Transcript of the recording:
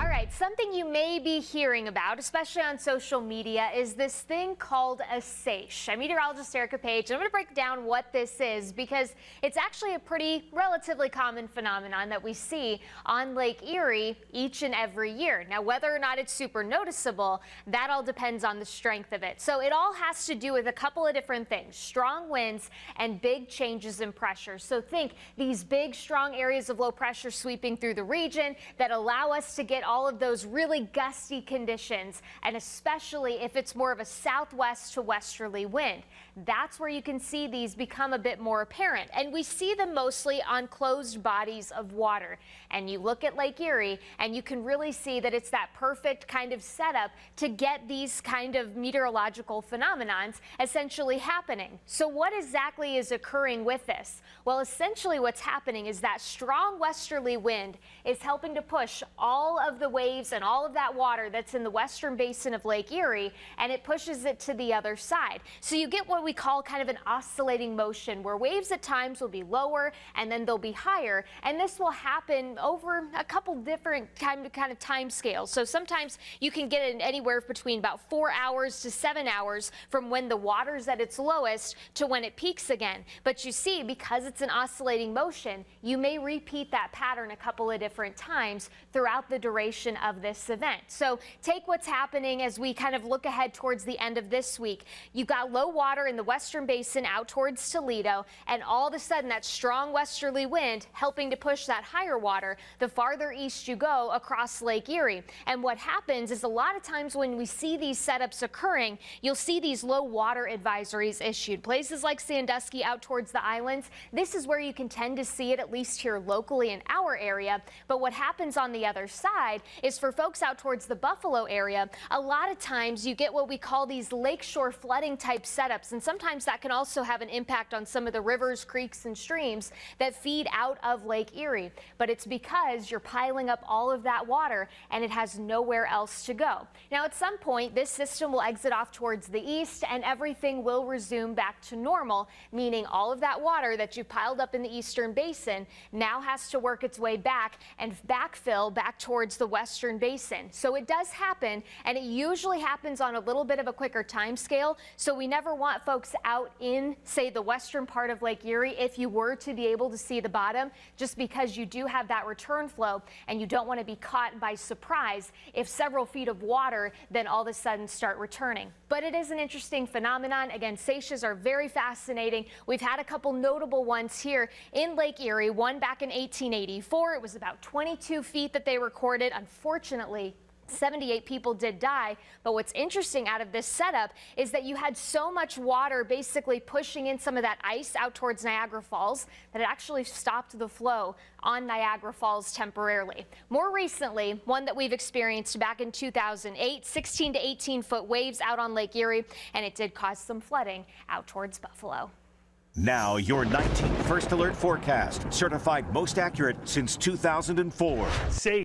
Our Right, something you may be hearing about, especially on social media, is this thing called a seiche. I'm meteorologist Erica Page, and I'm going to break down what this is because it's actually a pretty relatively common phenomenon that we see on Lake Erie each and every year. Now, whether or not it's super noticeable, that all depends on the strength of it. So it all has to do with a couple of different things, strong winds and big changes in pressure. So think these big, strong areas of low pressure sweeping through the region that allow us to get all of those really gusty conditions, and especially if it's more of a southwest to westerly wind. That's where you can see these become a bit more apparent. And we see them mostly on closed bodies of water. And you look at Lake Erie and you can really see that it's that perfect kind of setup to get these kind of meteorological phenomenons essentially happening. So what exactly is occurring with this? Well, essentially what's happening is that strong westerly wind is helping to push all of the waves and all of that water that's in the western basin of Lake Erie, and it pushes it to the other side. So you get what we call kind of an oscillating motion where waves at times will be lower and then they'll be higher. And this will happen over a couple different kind of, kind of time scales. So sometimes you can get it anywhere between about four hours to seven hours from when the water's at its lowest to when it peaks again. But you see, because it's an oscillating motion, you may repeat that pattern a couple of different times throughout the duration duration of this event. So take what's happening as we kind of look ahead towards the end of this week. You've got low water in the western basin out towards Toledo, and all of a sudden that strong westerly wind helping to push that higher water the farther east you go across Lake Erie. And what happens is a lot of times when we see these setups occurring, you'll see these low water advisories issued. Places like Sandusky out towards the islands, this is where you can tend to see it at least here locally in our area. But what happens on the other side is for folks out towards the Buffalo area. A lot of times you get what we call these lakeshore flooding type setups, and sometimes that can also have an impact on some of the rivers, creeks, and streams that feed out of Lake Erie. But it's because you're piling up all of that water and it has nowhere else to go. Now, at some point, this system will exit off towards the east and everything will resume back to normal, meaning all of that water that you piled up in the eastern basin now has to work its way back and backfill back towards the western basin. So it does happen, and it usually happens on a little bit of a quicker time scale. So we never want folks out in, say, the western part of Lake Erie if you were to be able to see the bottom, just because you do have that return flow and you don't want to be caught by surprise if several feet of water then all of a sudden start returning. But it is an interesting phenomenon. Again, seiches are very fascinating. We've had a couple notable ones here in Lake Erie, one back in 1884. It was about 22 feet that they recorded. Unfortunately, 78 people did die. But what's interesting out of this setup is that you had so much water basically pushing in some of that ice out towards Niagara Falls that it actually stopped the flow on Niagara Falls temporarily. More recently, one that we've experienced back in 2008, 16 to 18 foot waves out on Lake Erie, and it did cause some flooding out towards Buffalo. Now, your 19 First Alert forecast, certified most accurate since 2004. Safe.